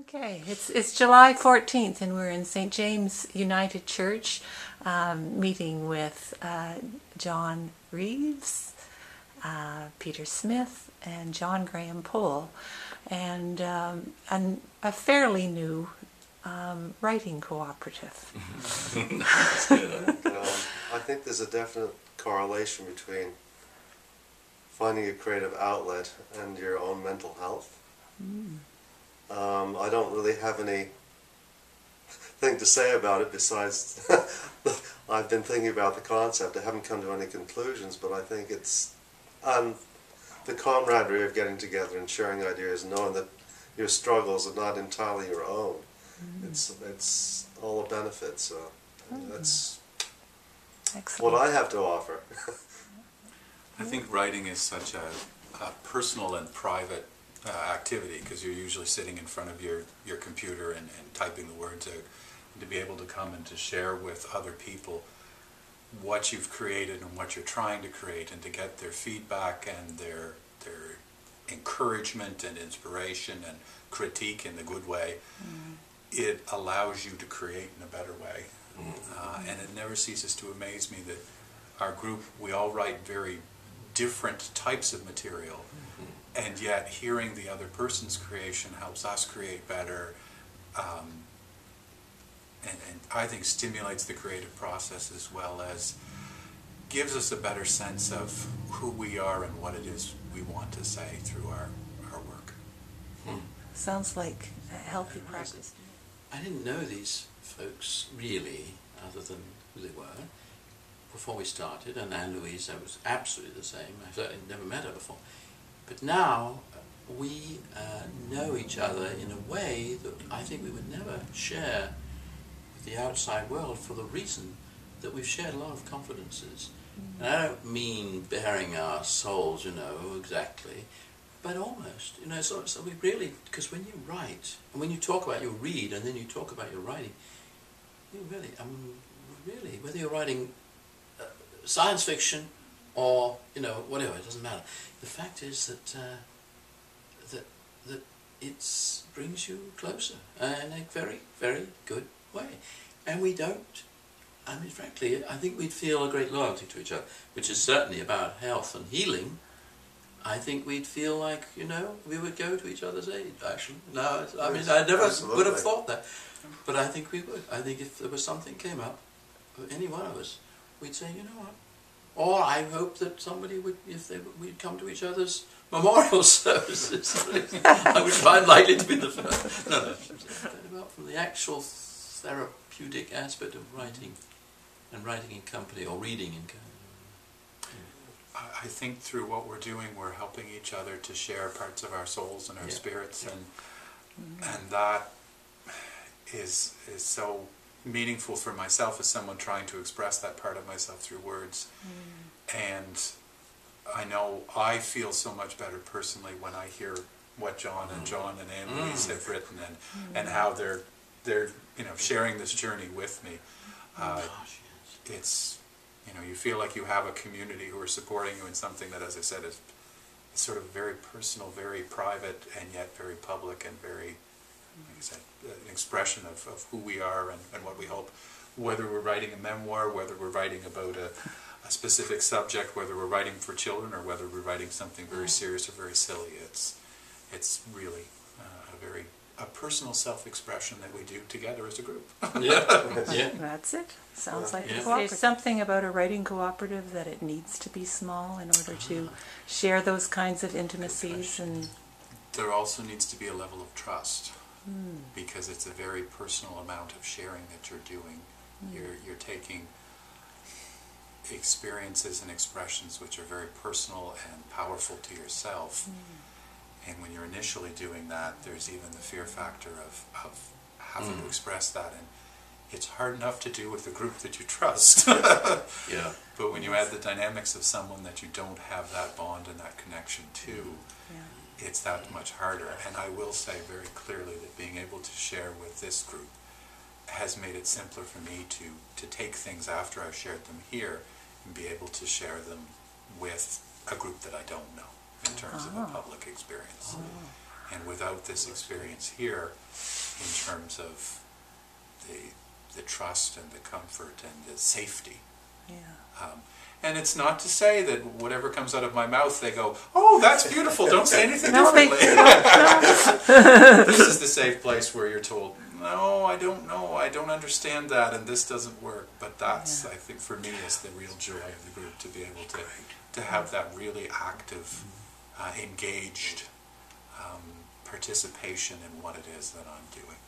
Okay, it's, it's July 14th, and we're in St. James United Church um, meeting with uh, John Reeves, uh, Peter Smith, and John Graham Pohl, and, um, and a fairly new um, writing cooperative. Um, I think there's a definite correlation between finding a creative outlet and your own mental health. Um, I don't really have any thing to say about it besides I've been thinking about the concept. I haven't come to any conclusions, but I think it's um, the camaraderie of getting together and sharing ideas, knowing that your struggles are not entirely your own. It's it's all a benefit. So that's Excellent. what I have to offer. I think writing is such a, a personal and private uh, activity because you're usually sitting in front of your, your computer and, and typing the words out. And to be able to come and to share with other people what you've created and what you're trying to create and to get their feedback and their, their encouragement and inspiration and critique in the good way, it allows you to create in a better way. Uh, and it never ceases to amaze me that our group, we all write very different types of material, and yet hearing the other person's creation helps us create better, um, and, and I think stimulates the creative process as well as gives us a better sense of who we are and what it is we want to say through our, our work. Sounds like a healthy practice. I didn't know these folks really, other than who they were, before we started. And Anne Louise, I was absolutely the same. I've certainly never met her before. But now we uh, know each other in a way that I think we would never share with the outside world for the reason that we've shared a lot of confidences. And I don't mean bearing our souls, you know, exactly, but almost. You know, so, so we really, because when you write, and when you talk about your read, and then you talk about your writing, you really, I mean, really, whether you're writing uh, science fiction or, you know, whatever, it doesn't matter. The fact is that, uh, that, that it brings you closer in a very, very good way. And we don't I mean, frankly, I think we'd feel a great loyalty to each other, which is certainly about health and healing. I think we'd feel like, you know, we would go to each other's aid, actually. No, I mean, I never would have thought that. But I think we would. I think if there was something came up, for any one of us, we'd say, you know what? Or I hope that somebody would, if they would, we'd come to each other's memorial services. I would find likely to be the first. No, from the actual therapeutic aspect of writing and writing in company or reading in company. I I think through what we're doing, we're helping each other to share parts of our souls and our Yeah. spirits, and and that is is so meaningful for myself as someone trying to express that part of myself through words. And I know I feel so much better personally when I hear what John and John and Anne Louise Mm. have written and and how they're they're you know sharing this journey with me. Uh, Gosh, yes. it's you know you feel like you have a community who are supporting you in something that as i said is, is sort of very personal very private and yet very public and very like i said uh, an expression of, of who we are and, and what we hope whether we're writing a memoir whether we're writing about a, a specific subject whether we're writing for children or whether we're writing something very mm-hmm. serious or very silly it's it's really uh, a very a personal self-expression that we do together as a group Yeah, yeah. That's it. Sounds like Yeah. a cooperative. There's something about a writing cooperative that it needs to be small in order to mm-hmm. share those kinds of intimacies and there also needs to be a level of trust because it's a very personal amount of sharing that you're doing. You're, you're taking experiences and expressions which are very personal and powerful to yourself. And when you're initially doing that, there's even the fear factor of, of having to Mm. express that. And it's hard enough to do with a group that you trust. Yeah. But when you add the dynamics of someone that you don't have that bond and that connection to, yeah. it's that much harder. And I will say very clearly that being able to share with this group has made it simpler for me to, to take things after I've shared them here and be able to share them with a group that I don't know in terms of a Ah. public experience. And without this experience here, in terms of the, the trust and the comfort and the safety, Yeah. um, and it's not to say that whatever comes out of my mouth, they go, "Oh, that's beautiful." Don't say anything No, differently. this is the safe place where you're told, "No, I don't know. I don't understand that, and this doesn't work." But that's, Yeah. I think, for me, is the real joy of the group to be able to to have that really active, uh, engaged um, participation in what it is that I'm doing.